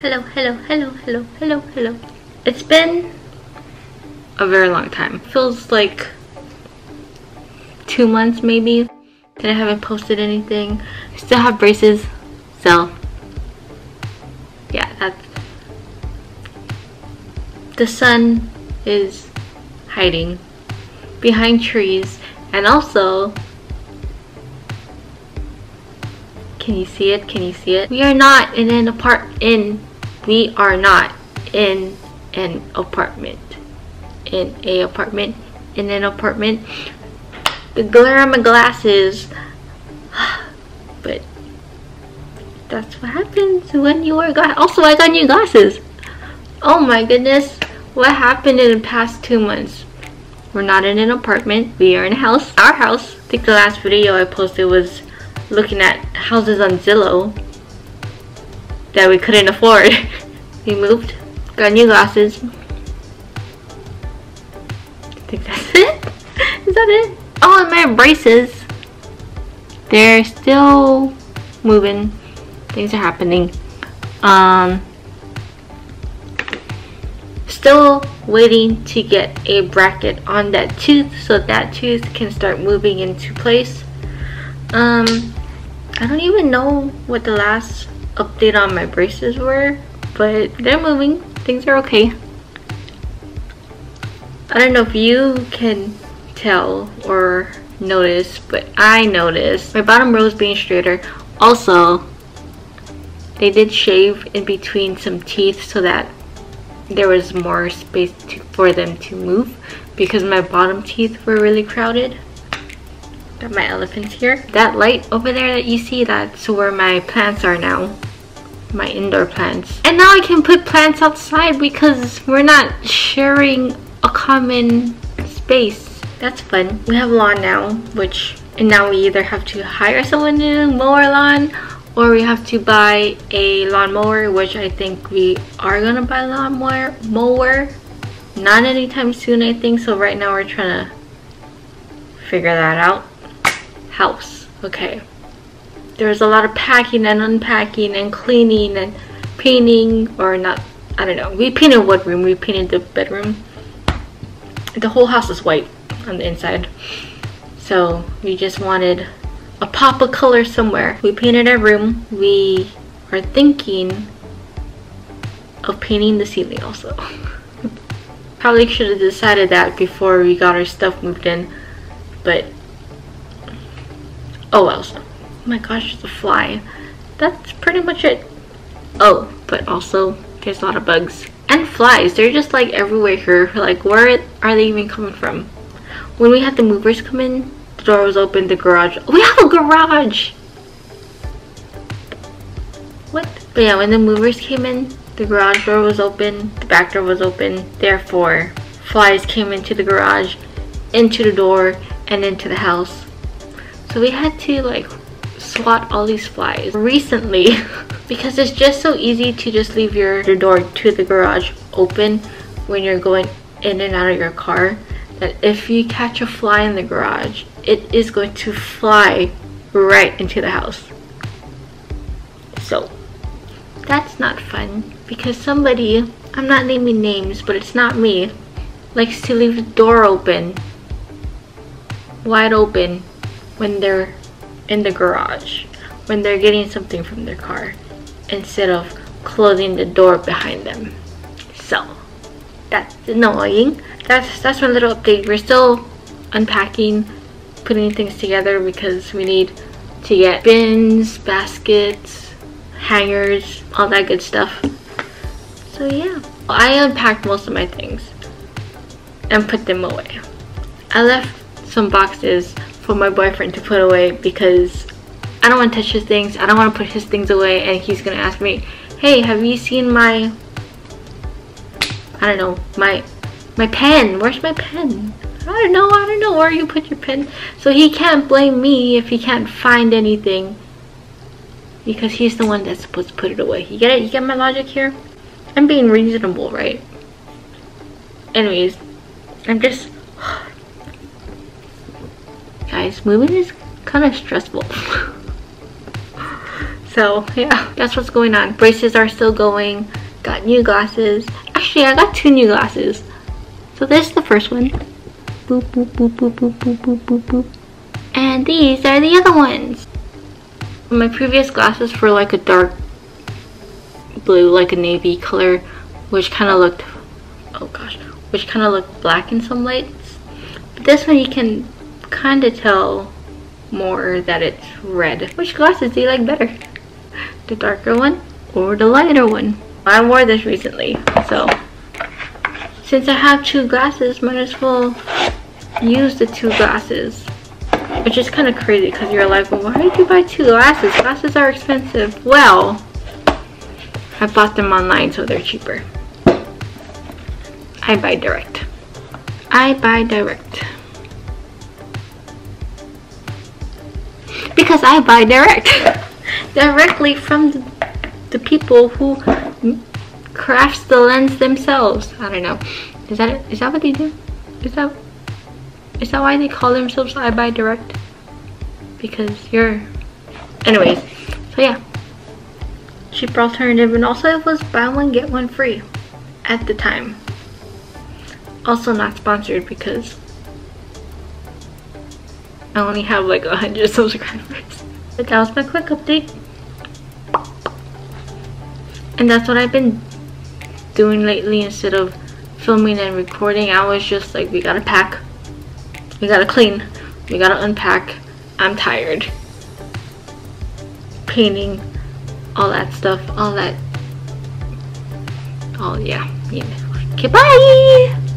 Hello, hello, hello, hello, hello, hello. It's been a very long time. Feels like two months maybe that I haven't posted anything. I still have braces, so yeah, that's the sun is hiding behind trees and also can you see it? Can you see it? We are not in an apart in we are not in an apartment in a apartment in an apartment. The glare on my glasses. But that's what happens when you wear glasses also I got new glasses. Oh my goodness what happened in the past two months? We're not in an apartment we are in a house. Our house I think the last video I posted was looking at houses on Zillow that we couldn't afford. we moved, got new glasses. I think that's it. Is that it? Oh, and my braces. They're still moving. Things are happening. Um, still waiting to get a bracket on that tooth so that tooth can start moving into place. Um, I don't even know what the last update on my braces were, but they're moving. Things are okay. I don't know if you can tell or notice, but I noticed my bottom row is being straighter. Also, they did shave in between some teeth so that there was more space to, for them to move because my bottom teeth were really crowded. Got my elephants here. That light over there that you see, that's where my plants are now my indoor plants. And now I can put plants outside because we're not sharing a common space. That's fun. We have lawn now, which, and now we either have to hire someone to mow our lawn or we have to buy a lawnmower, which I think we are gonna buy a lawnmower. Mower. Not anytime soon, I think. So right now we're trying to figure that out. House. Okay there was a lot of packing and unpacking and cleaning and painting or not I don't know. We painted one room we painted the bedroom. The whole house is white on the inside. So we just wanted a pop of color somewhere. We painted our room. We are thinking of painting the ceiling also. Probably should have decided that before we got our stuff moved in but oh well my gosh, it's a fly. That's pretty much it. Oh, but also there's a lot of bugs. And flies, they're just like everywhere here. Like where are they even coming from? When we had the movers come in, the door was open, the garage. We have a garage! What? But yeah, when the movers came in, the garage door was open, the back door was open. Therefore, flies came into the garage, into the door, and into the house. So we had to like swat all these flies recently because it's just so easy to just leave your, your door to the garage open when you're going in and out of your car that if you catch a fly in the garage it is going to fly right into the house. So that's not fun because somebody I'm not naming names but it's not me likes to leave the door open wide open when they're in the garage when they're getting something from their car instead of closing the door behind them. So that's annoying. That's that's my little update. We're still unpacking, putting things together because we need to get bins, baskets, hangers, all that good stuff. So yeah, I unpacked most of my things and put them away. I left some boxes for my boyfriend to put away because I don't want to touch his things. I don't want to put his things away and he's going to ask me, hey, have you seen my, I don't know, my, my pen? Where's my pen? I don't know, I don't know where you put your pen. So he can't blame me if he can't find anything because he's the one that's supposed to put it away. You get it? You get my logic here? I'm being reasonable, right? Anyways, I'm just guys moving is kind of stressful So yeah, that's what's going on. Braces are still going. Got new glasses. Actually, I got two new glasses. So this is the first one. Boop, boop, boop, boop, boop, boop, boop, boop, boop. And these are the other ones. My previous glasses were like a dark blue, like a navy color, which kind of looked, oh gosh, which kind of looked black in some lights. But this one you can kind of tell more that it's red. Which glasses do you like better? The darker one or the lighter one? I wore this recently, so since I have two glasses, might as well use the two glasses. Which is kind of crazy because you're like, well, why did you buy two glasses? Glasses are expensive. Well, I bought them online so they're cheaper. EyeBuyDirect. I buy direct. Because I buy direct. Directly from the, the people who crafts the lens themselves. I don't know. Is that is that what they do? Is that is that why they call themselves EyeBuyDirect? Because you're anyways, so yeah. Cheaper alternative and also it was buy one get one free at the time. Also not sponsored because I only have like a hundred subscribers. But that was my quick update. And that's what I've been doing lately instead of filming and recording. I was just like, we gotta pack, we gotta clean, we gotta unpack. I'm tired. Painting, all that stuff, all that. Oh yeah, yeah. Okay, bye!